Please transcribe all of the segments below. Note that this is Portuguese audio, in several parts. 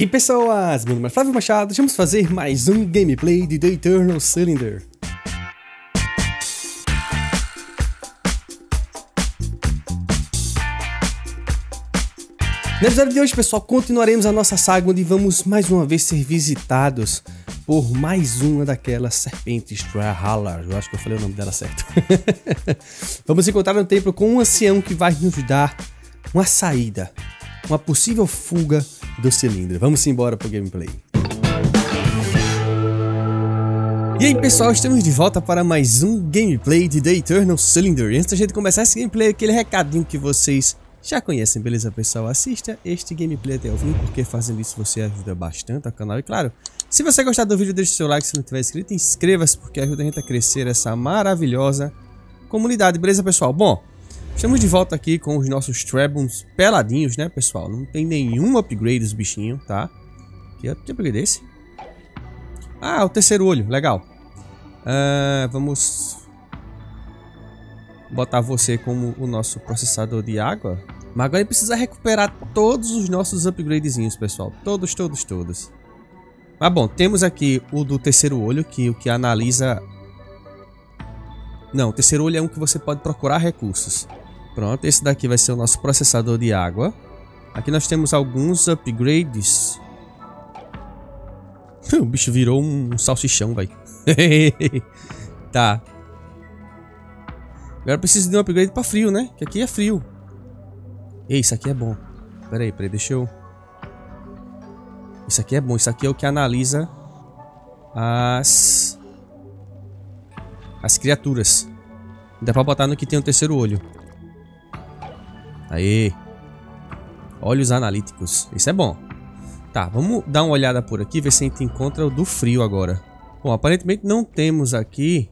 E pessoas, meu nome é Flávio Machado, vamos fazer mais um gameplay de The Eternal Cylinder. No episódio de hoje, pessoal, continuaremos a nossa saga onde vamos mais uma vez ser visitados por mais uma daquelas serpentes Trahalar. Eu acho que eu falei o nome dela certo. vamos encontrar no templo com um ancião que vai nos dar uma saída, uma possível fuga do cilindro. Vamos embora pro gameplay. E aí pessoal, estamos de volta para mais um gameplay de The Eternal Cylinder. E antes da gente começar esse gameplay, aquele recadinho que vocês já conhecem, beleza pessoal? Assista este gameplay até o fim, porque fazendo isso você ajuda bastante ao canal. E claro, se você gostar do vídeo, deixe seu like, se não tiver inscrito, inscreva-se, porque ajuda a gente a crescer essa maravilhosa comunidade, beleza pessoal? Bom, Estamos de volta aqui com os nossos Trebuns peladinhos, né, pessoal? Não tem nenhum upgrade dos bichinhos, tá? Que upgrade é esse? Ah, o terceiro olho, legal. Uh, vamos botar você como o nosso processador de água. Mas agora ele precisa recuperar todos os nossos upgradezinhos, pessoal. Todos, todos, todos. Mas bom, temos aqui o do terceiro olho, que o que analisa... Não, o terceiro olho é um que você pode procurar recursos. Pronto, esse daqui vai ser o nosso processador de água. Aqui nós temos alguns upgrades. o bicho virou um salsichão, vai. tá. Agora preciso de um upgrade para frio, né? Que aqui é frio. Ei, isso aqui é bom. Pera aí, pera aí, deixa eu... Isso aqui é bom. Isso aqui é o que analisa as... As criaturas. Dá pra botar no que tem o terceiro olho. Aí. Olhos analíticos. Isso é bom. Tá, vamos dar uma olhada por aqui, ver se a gente encontra o do frio agora. Bom, aparentemente não temos aqui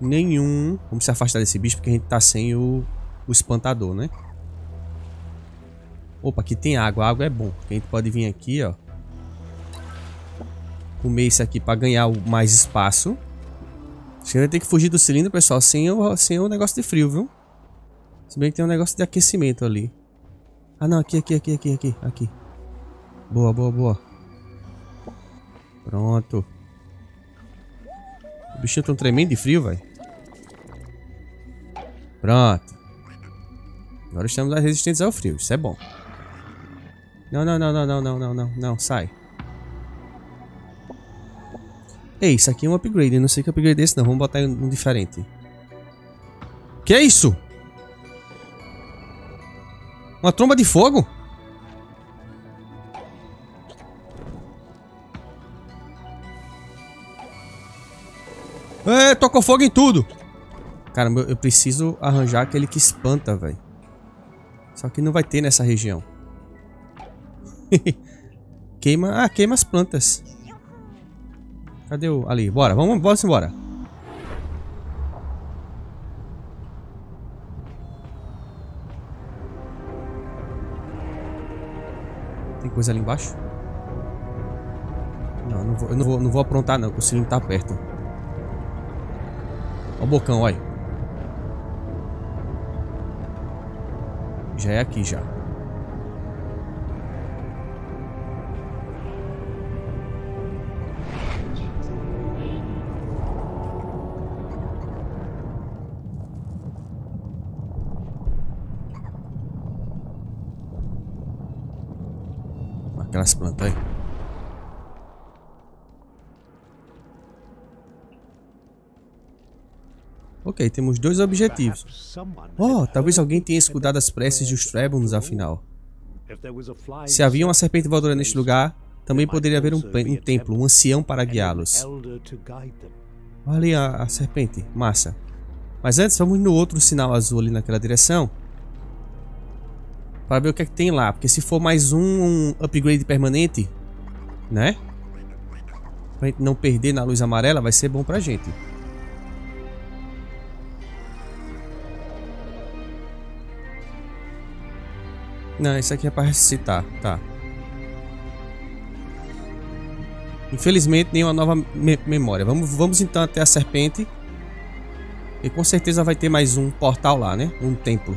nenhum... Vamos se afastar desse bicho porque a gente tá sem o, o espantador, né? Opa, aqui tem água. A água é bom. A gente pode vir aqui, ó. Comer isso aqui pra ganhar mais espaço. Acho que a gente vai ter que fugir do cilindro, pessoal, sem o, sem o negócio de frio, viu? Se bem que tem um negócio de aquecimento ali. Ah, não. Aqui, aqui, aqui, aqui, aqui. Aqui. Boa, boa, boa. Pronto. O bichinho tá um tremendo de frio, velho. Pronto. Agora estamos resistentes ao frio. Isso é bom. Não, não, não, não, não, não, não, não, não. Sai. Ei, isso aqui é um upgrade. Eu não sei que upgrade é esse, não. Vamos botar um diferente. Que é isso? Uma tromba de fogo? É, tocou fogo em tudo. Cara, eu preciso arranjar aquele que espanta, velho. Só que não vai ter nessa região. queima... Ah, queima as plantas. Cadê o... Ali, bora. Vamos, vamos embora. Coisa ali embaixo? Não, não vou, eu não vou, não vou aprontar não, o cilindro tá perto. Ó o bocão, olha. Já é aqui já. Aquelas plantas aí. Ok, temos dois objetivos. Oh, talvez alguém tenha escudado as preces dos Trebuns, afinal. Se havia uma serpente voadora neste lugar, também poderia haver um, um templo, um ancião para guiá-los. Olha ali a, a serpente, massa. Mas antes, vamos no outro sinal azul ali naquela direção para ver o que é que tem lá. Porque se for mais um, upgrade permanente, né? Pra gente não perder na luz amarela, vai ser bom pra gente. Não, isso aqui é para ressuscitar, tá. Infelizmente, nenhuma nova me memória. Vamos, vamos então até a serpente. E com certeza vai ter mais um portal lá, né? Um templo.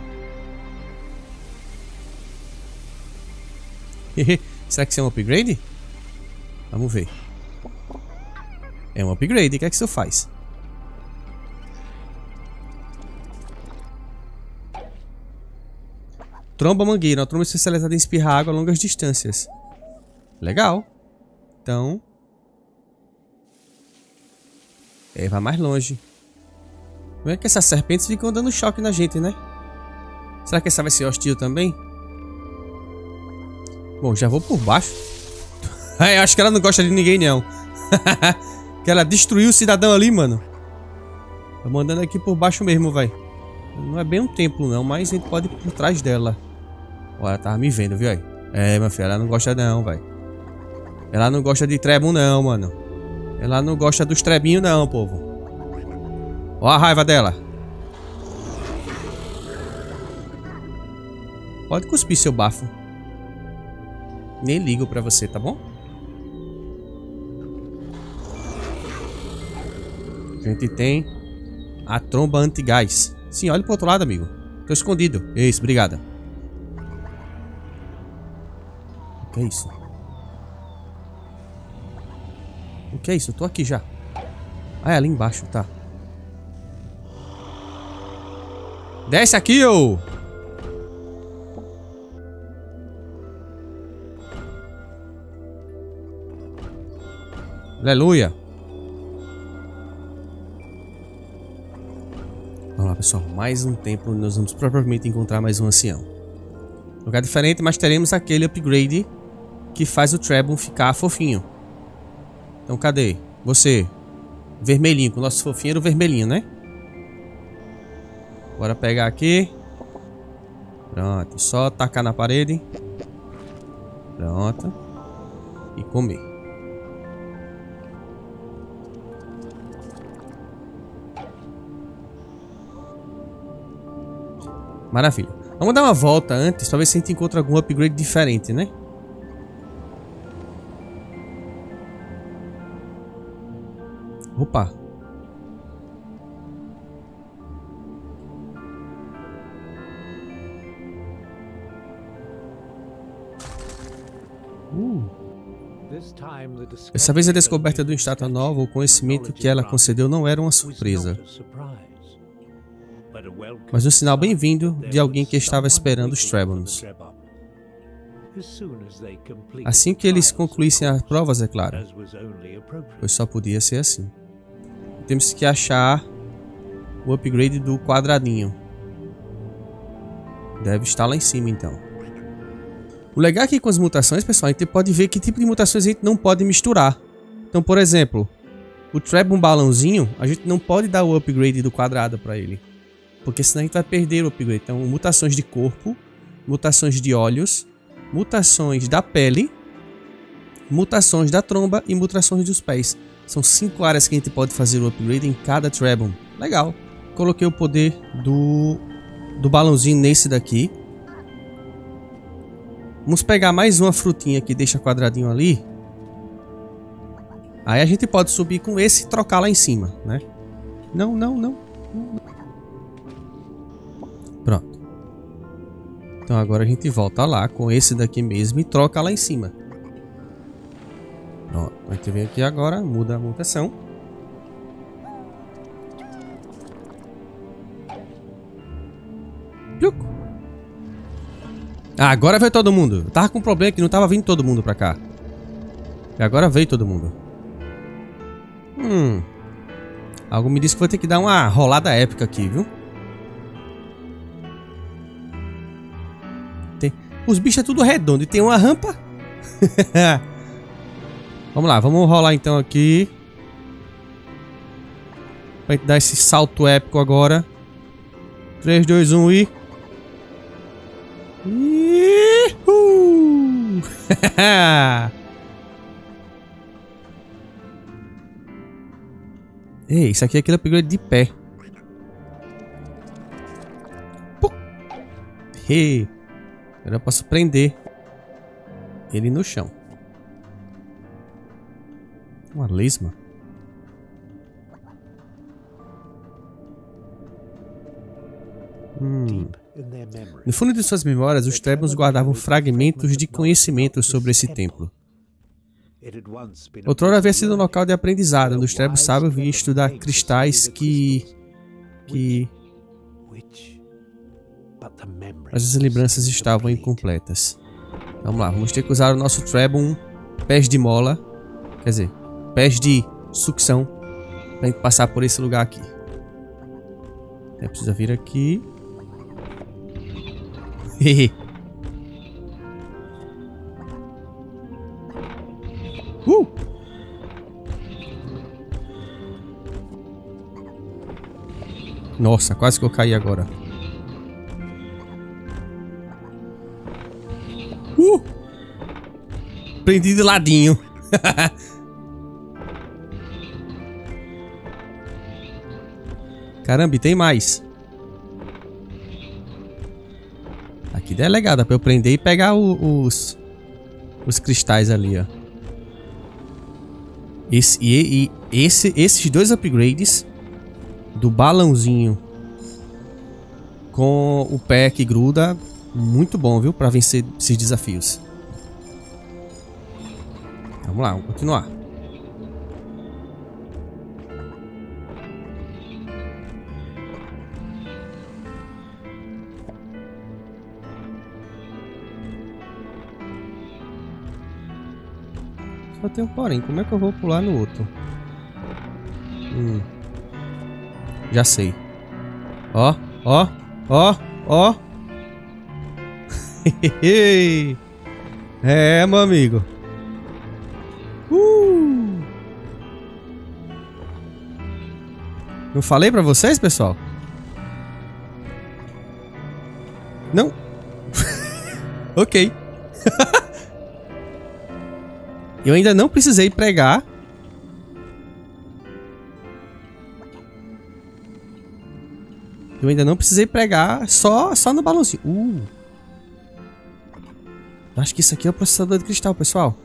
Será que isso é um upgrade? Vamos ver. É um upgrade. O que é que isso faz? Tromba mangueira. Uma tromba especializada em espirrar água a longas distâncias. Legal. Então... É, vai mais longe. Como é que essas serpentes ficam dando choque na gente, né? Será que essa vai ser hostil também? Bom, já vou por baixo. é, acho que ela não gosta de ninguém, não. que ela destruiu o cidadão ali, mano. Tô mandando aqui por baixo mesmo, vai. Não é bem um templo, não, mas a gente pode ir por trás dela. Olha, ela tava me vendo, viu aí? É, meu filho, ela não gosta não, vai. Ela não gosta de trebum, não, mano. Ela não gosta dos trebinhos, não, povo. Olha a raiva dela. Pode cuspir seu bafo. Nem ligo pra você, tá bom? A gente tem a tromba antigás. Sim, olha pro outro lado, amigo. Tô escondido. Isso, obrigada. O que é isso? O que é isso? Eu tô aqui já. Ah, é ali embaixo, tá. Desce aqui, ô! Aleluia! Vamos lá, pessoal. Mais um templo. Nós vamos provavelmente encontrar mais um ancião. Lugar diferente, mas teremos aquele upgrade que faz o Trebon ficar fofinho. Então, cadê? Você. Vermelhinho, com o nosso fofinho era o vermelhinho, né? Bora pegar aqui. Pronto, só tacar na parede. Pronto. E comer. Maravilha. Vamos dar uma volta antes ver se a gente encontra algum upgrade diferente, né? Opa, Dessa vez a descoberta de uma estátua nova, o conhecimento que ela concedeu não era uma surpresa, mas um sinal bem-vindo de alguém que estava esperando os Trebons. Assim que eles concluíssem as provas, é claro. Pois só podia ser assim. Temos que achar o upgrade do quadradinho. Deve estar lá em cima, então. O legal aqui é com as mutações, pessoal, a gente pode ver que tipo de mutações a gente não pode misturar. Então, por exemplo, o Trebon balãozinho, a gente não pode dar o upgrade do quadrado para ele. Porque senão a gente vai perder o upgrade. Então, mutações de corpo, mutações de olhos, mutações da pele, mutações da tromba e mutações dos pés. São cinco áreas que a gente pode fazer o upgrade em cada Trebon. Legal. Coloquei o poder do, do balãozinho nesse daqui. Vamos pegar mais uma frutinha que deixa quadradinho ali. Aí a gente pode subir com esse e trocar lá em cima, né? Não, não, não. Pronto. Então agora a gente volta lá com esse daqui mesmo e troca lá em cima. Pronto. A gente vem aqui agora, muda a mutação. Ah, agora veio todo mundo. Eu tava com um problema que não tava vindo todo mundo pra cá. E agora veio todo mundo. Hum. Algo me disse que vou ter que dar uma rolada épica aqui, viu? Os bichos é tudo redondo e tem uma rampa. vamos lá, vamos rolar então aqui. Pra gente dar esse salto épico agora. 3, 2, 1 e... Uhul! Ei, isso aqui é aquele upgrade de pé. Ei, agora eu posso prender ele no chão. Uma lesma. Hum. No fundo de suas memórias, os Trebons guardavam fragmentos de conhecimento sobre esse templo. Outrora havia sido um local de aprendizado, onde os Trebos sábios vinham estudar cristais que... que... Mas as lembranças estavam incompletas. Vamos lá, vamos ter que usar o nosso Trebon pés de mola. Quer dizer, pés de sucção. Pra gente passar por esse lugar aqui. É, precisa vir aqui. uh! Nossa, quase que eu caí agora. Prendi de ladinho. Caramba, e tem mais. Aqui legal, dá pra eu prender e pegar o, os, os cristais ali, ó. Esse, e, e esse, esses dois upgrades do balãozinho com o pé que gruda, muito bom, viu? Pra vencer esses desafios. Vamos lá, vamos continuar. Só tem um porém, como é que eu vou pular no outro? Hum. Já sei. Ó, ó, ó, ó. é, meu amigo. Não falei pra vocês, pessoal? Não. ok. Eu ainda não precisei pregar. Eu ainda não precisei pregar só, só no balãozinho. Uh. Acho que isso aqui é o processador de cristal, pessoal.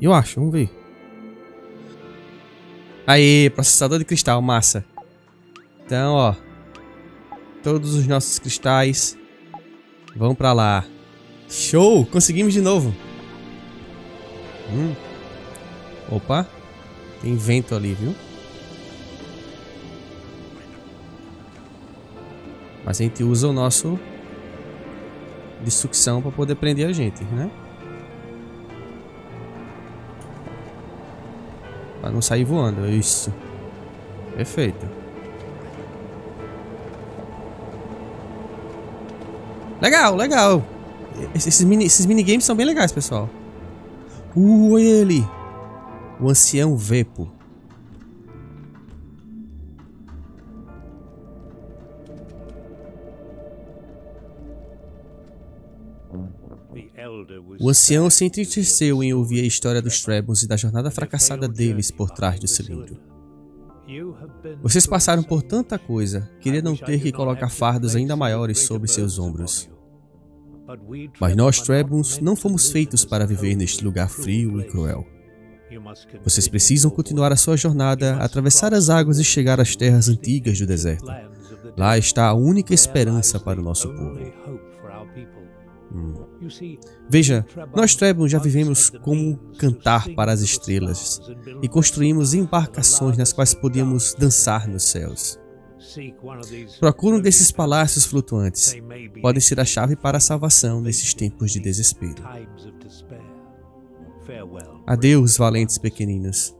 Eu acho, vamos ver. Aí, processador de cristal, massa. Então, ó. Todos os nossos cristais vão pra lá. Show! Conseguimos de novo. Hum. Opa. Tem vento ali, viu? Mas a gente usa o nosso de sucção para poder prender a gente, né? Para não sair voando, isso. Perfeito. Legal, legal. Esses, mini, esses minigames são bem legais, pessoal. Uh, ele! O ancião Vepo. O ancião se entristeceu em ouvir a história dos Trebons e da jornada fracassada deles por trás do cilindro. Vocês passaram por tanta coisa, queria não ter que colocar fardos ainda maiores sobre seus ombros. Mas nós, Trebons, não fomos feitos para viver neste lugar frio e cruel. Vocês precisam continuar a sua jornada, atravessar as águas e chegar às terras antigas do deserto. Lá está a única esperança para o nosso povo. Veja, nós Trebons já vivemos como cantar para as estrelas e construímos embarcações nas quais podíamos dançar nos céus. Procure um desses palácios flutuantes. Podem ser a chave para a salvação nesses tempos de desespero. Adeus, valentes pequeninos.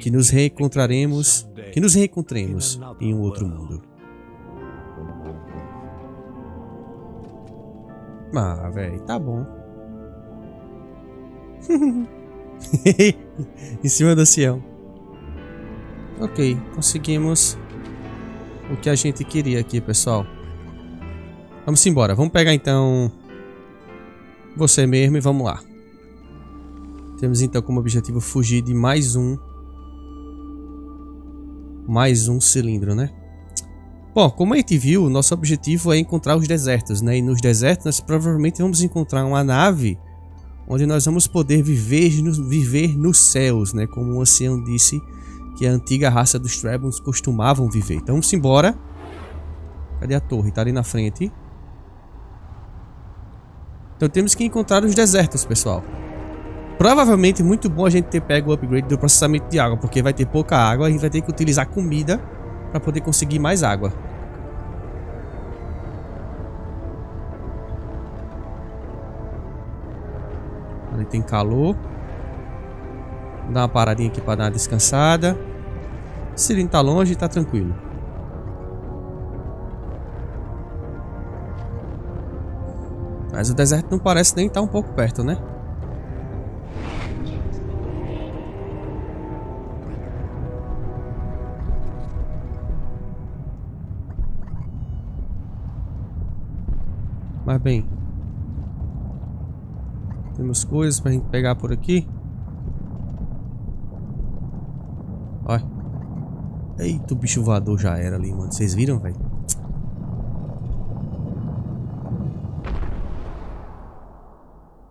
Que nos reencontraremos, que nos reencontremos em um outro mundo. Ah, velho, tá bom. em cima do Sião. Ok, conseguimos o que a gente queria aqui, pessoal. Vamos embora. Vamos pegar então você mesmo e vamos lá. Temos então como objetivo fugir de mais um mais um cilindro, né? Bom, como a gente viu, nosso objetivo é encontrar os desertos, né? E nos desertos nós provavelmente vamos encontrar uma nave onde nós vamos poder viver, no, viver nos céus, né? Como o ancião disse que a antiga raça dos Trebons costumavam viver. Então vamos embora. Cadê a torre? Tá ali na frente. Então temos que encontrar os desertos, pessoal. Provavelmente muito bom a gente ter pego o upgrade do processamento de água, porque vai ter pouca água, a gente vai ter que utilizar comida para poder conseguir mais água. Ali tem calor. Vou dar uma paradinha aqui para dar uma descansada. Ele tá longe, tá tranquilo. Mas o deserto não parece nem estar tá um pouco perto, né? Mas bem. Temos coisas pra gente pegar por aqui. Olha. Eita, o bicho voador já era ali, mano. Vocês viram, velho?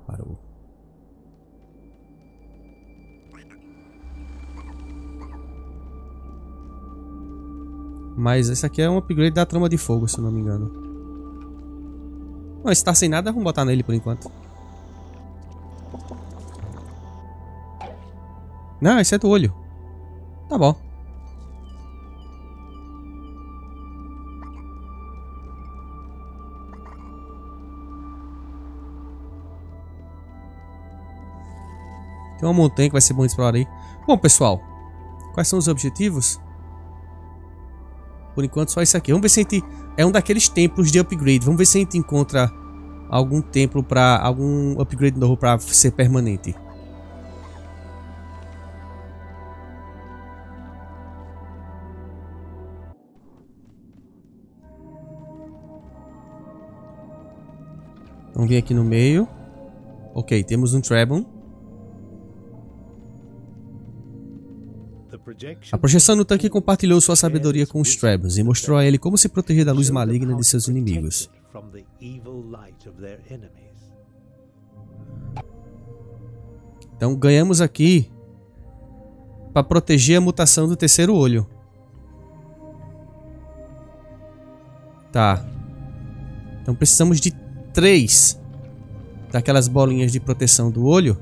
Parou. Mas esse aqui é um upgrade da trama de fogo, se eu não me engano. Não, esse tá sem nada, vamos botar nele por enquanto. Não, esse é do olho. Tá bom. Tem uma montanha que vai ser bom explorar aí. Bom, pessoal. Quais são os objetivos? Por enquanto só isso aqui. Vamos ver se a gente... É um daqueles templos de upgrade. Vamos ver se a gente encontra algum templo para algum upgrade novo para ser permanente. Vamos vir aqui no meio. Ok, temos um Trebon. A projeção no tanque compartilhou sua sabedoria com os Trebons e mostrou a ele como se proteger da luz maligna de seus inimigos. Então ganhamos aqui para proteger a mutação do terceiro olho. Tá. Então precisamos de três daquelas bolinhas de proteção do olho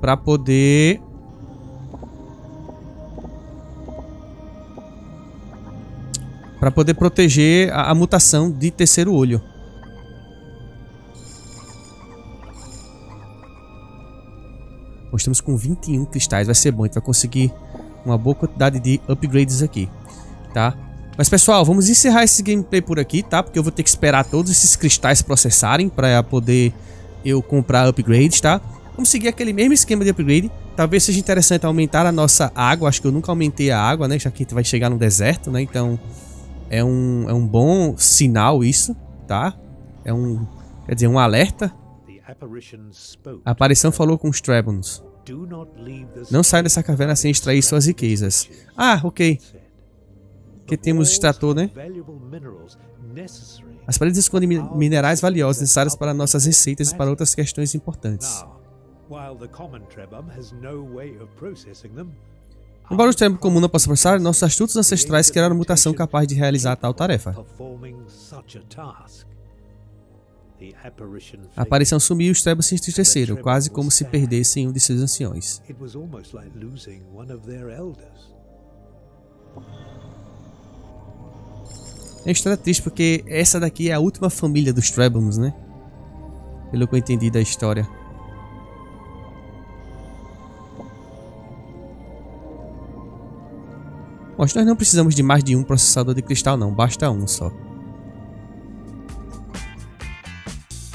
para poder para poder proteger a, a, mutação de terceiro olho. Estamos com 21 cristais, vai ser bom, a gente vai conseguir uma boa quantidade de upgrades aqui, tá? Mas pessoal, vamos encerrar esse gameplay por aqui, tá? Porque eu vou ter que esperar todos esses cristais processarem para poder eu comprar upgrades, tá? Vamos seguir aquele mesmo esquema de upgrade. Talvez seja interessante aumentar a nossa água. Acho que eu nunca aumentei a água, né? Já que a gente vai chegar no deserto, né? Então é um, é um bom sinal isso, tá? É um, quer dizer, um alerta. A aparição falou com os Trebons. Não saia dessa caverna sem extrair suas riquezas. Ah, ok que temos extrator, né? As paredes escondem minerais valiosos necessários para nossas receitas e para outras questões importantes. Embora o termo comum não possa processar, nossos astutos ancestrais criaram mutação capaz de realizar tal tarefa. A aparição sumiu e os Trebos se entristeceram, quase como se perdessem um de seus anciões. É uma história triste porque essa daqui é a última família dos Trebons, né? Pelo que eu entendi da história. Mas nós não precisamos de mais de um processador de cristal não, basta um só.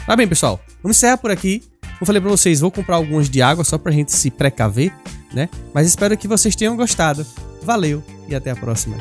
Tá bem, pessoal. Vamos encerrar por aqui. Como eu falei pra vocês, vou comprar algumas de água só pra gente se precaver, né? Mas espero que vocês tenham gostado. Valeu e até a próxima.